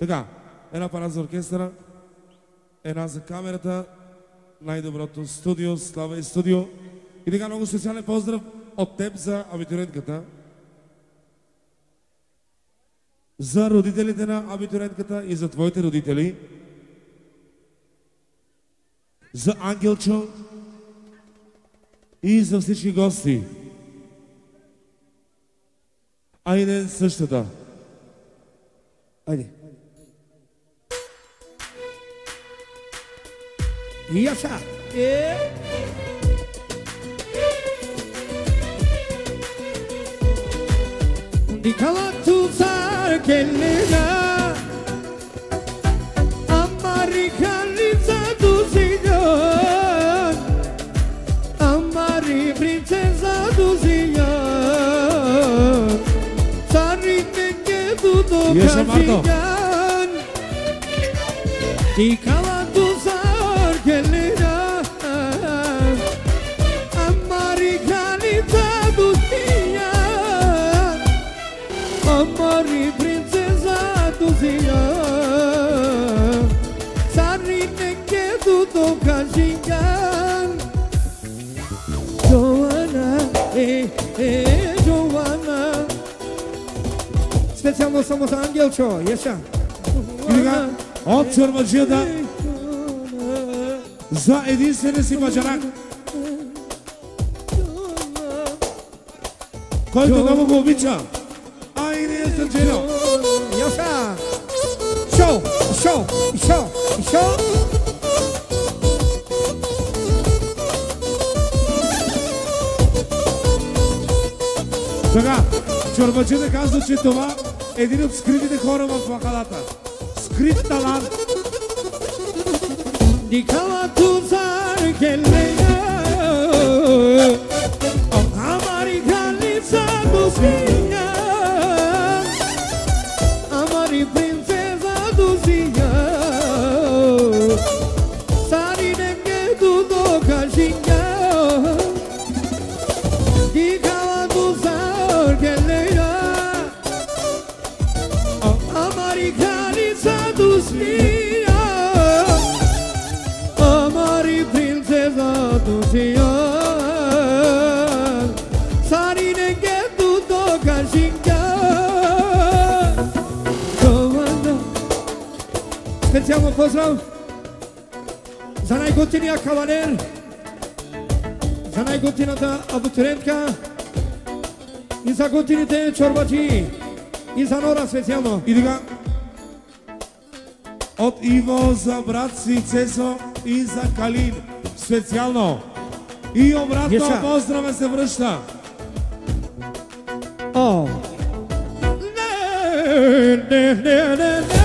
Така, една пара за оркестъра, една за камерата, най-доброто студио, Слава и студио. И така много специален поздрав от теб за абитуриентката. За родителите на абитуриентката и за твоите родители. За Ангелчо и за всички гости. Айде същата. Айде. Yaşa. Ee? Di kalatuzar kellina Amerikaniza duziyan Amari princesa duziyan Sari tenge dudo kaziyan Di Amari princesa Duzia Sarine che tutto casingan Joana, eh, eh, Joana. Specjalną samoza Angielczo, jeszcze Druga od Çormacı'ya da eh, za edinsenesi bacanak Koydu namı bu biçam го обича. Айде, Сърджено! Ješa Šo, šo, šo, šo Така, чорбаджията казва, че това е един от скритите хора в махалата. Скрит талант. Di kalatuzar kellina Amari kaliza Pensiamo cosa sarai continuare a cavaliere за най-готината абитуриентка и за готините чорбачи и за Нора специално. И така, от Иво за брат си Цесо и за Калин специално. И обратно поздраве се връща. О! Не, не, не, не, не.